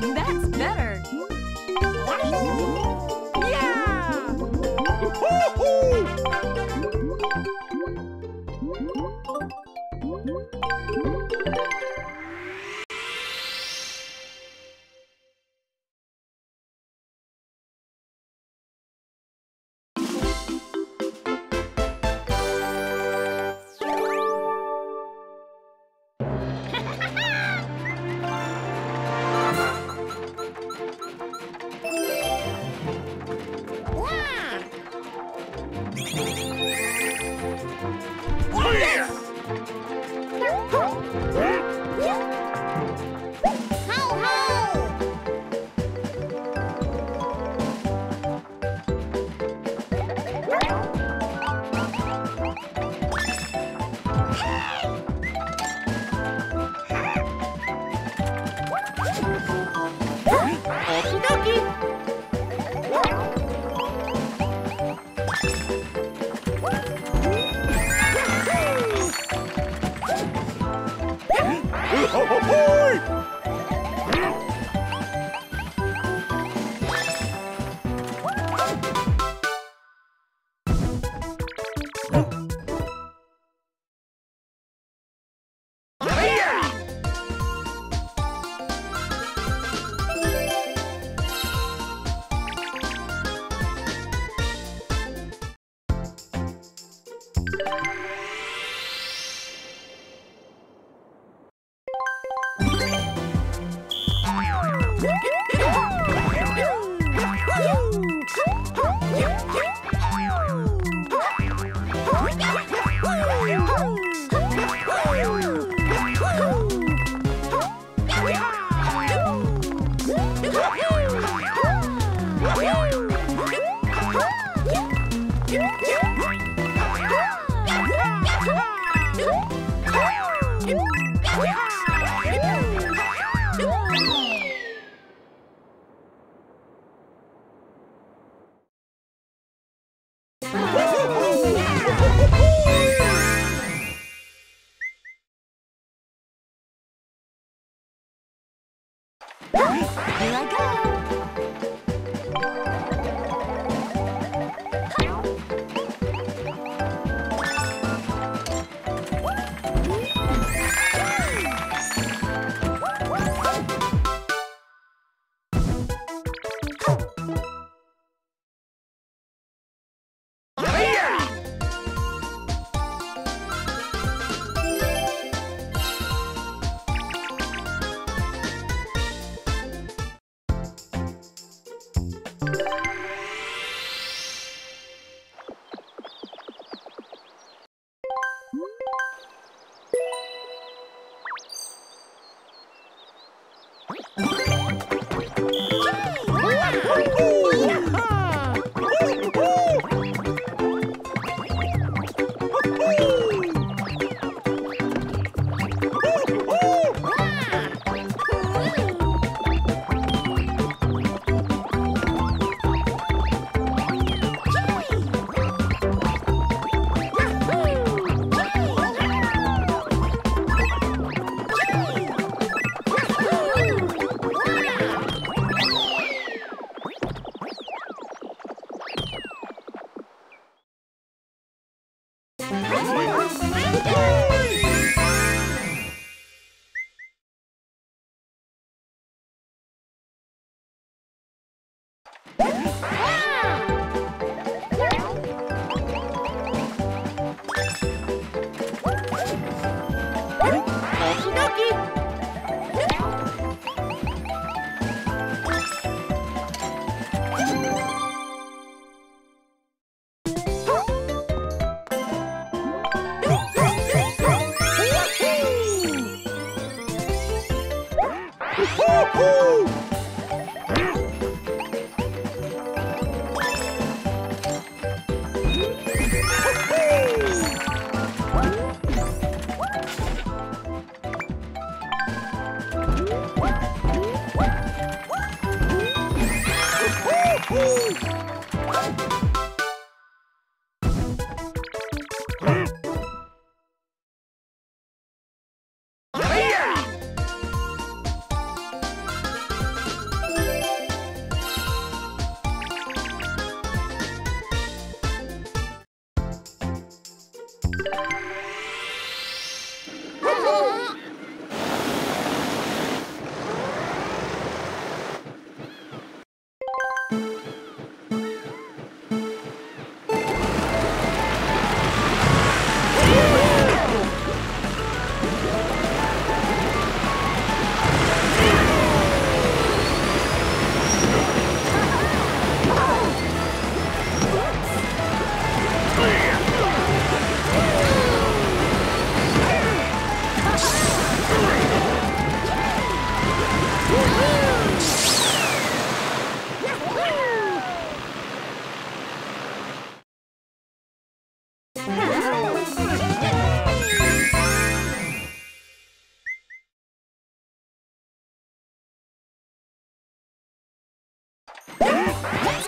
That's Here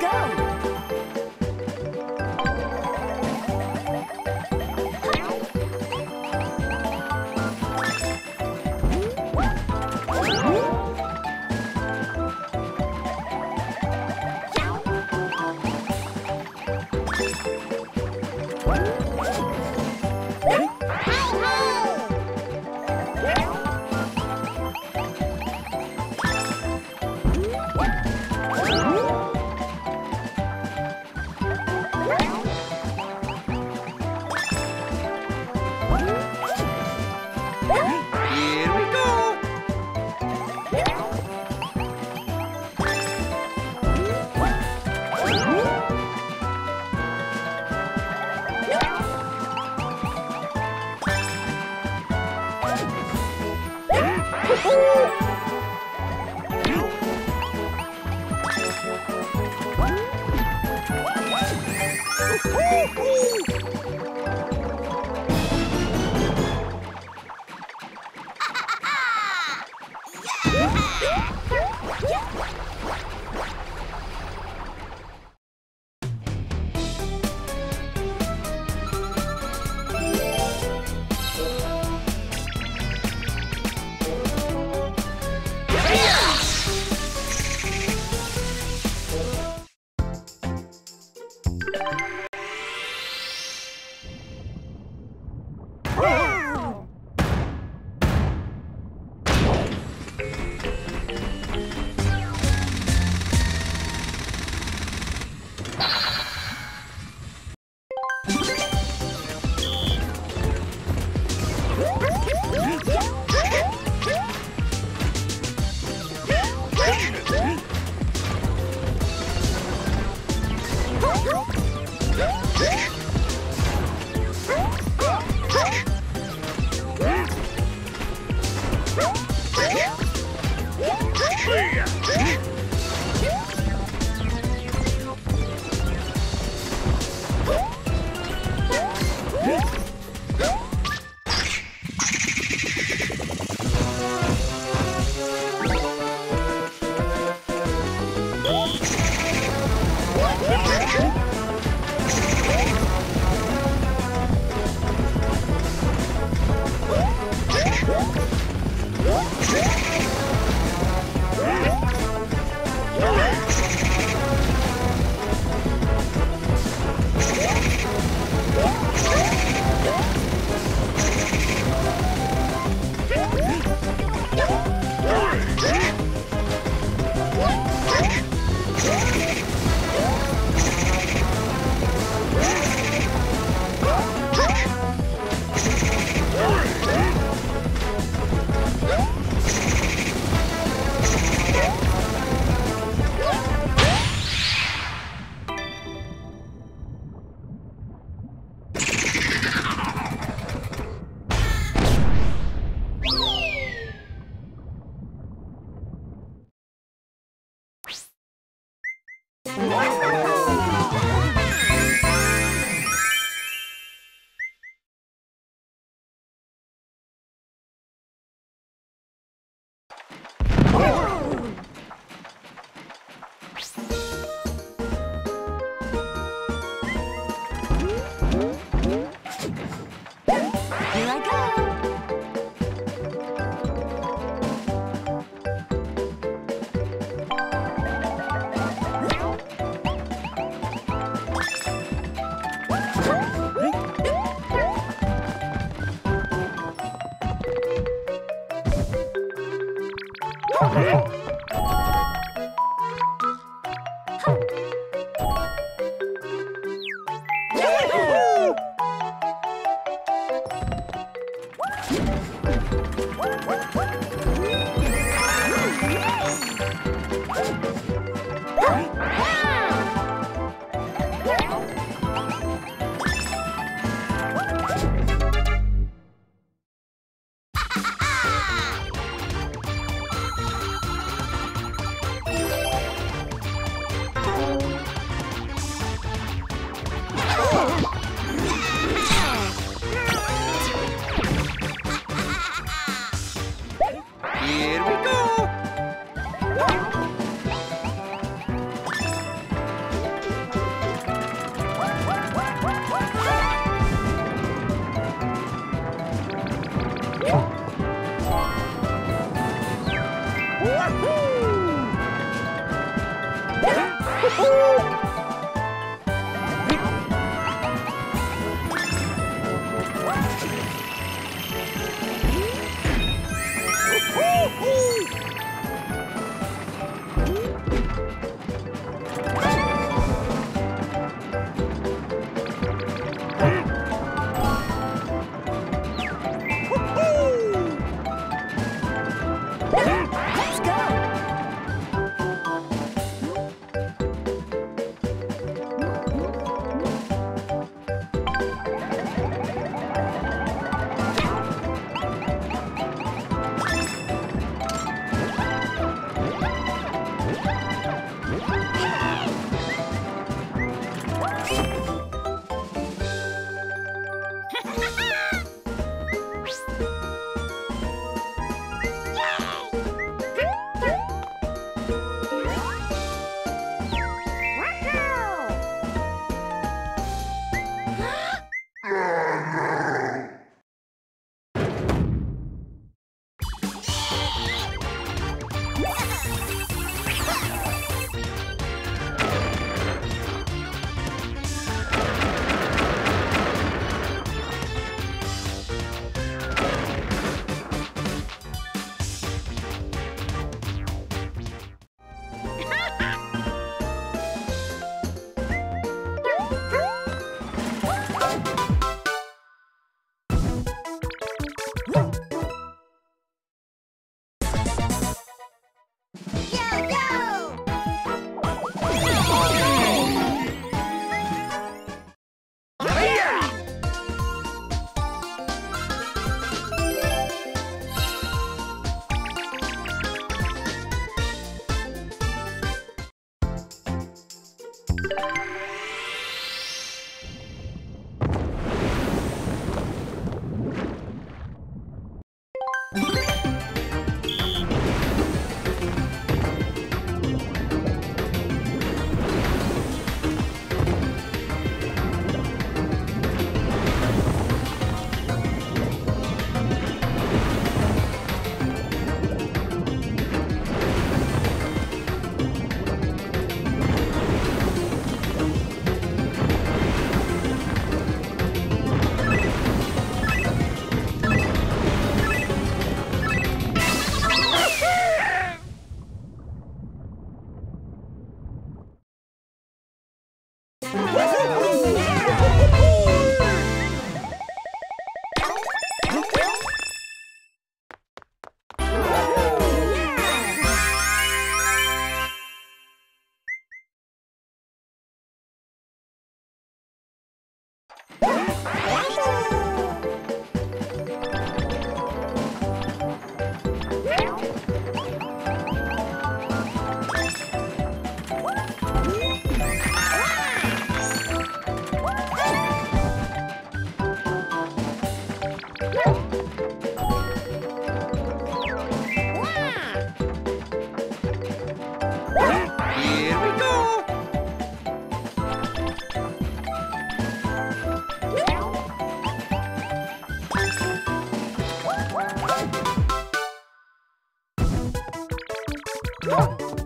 go. What? Woo! Go!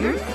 Hmm?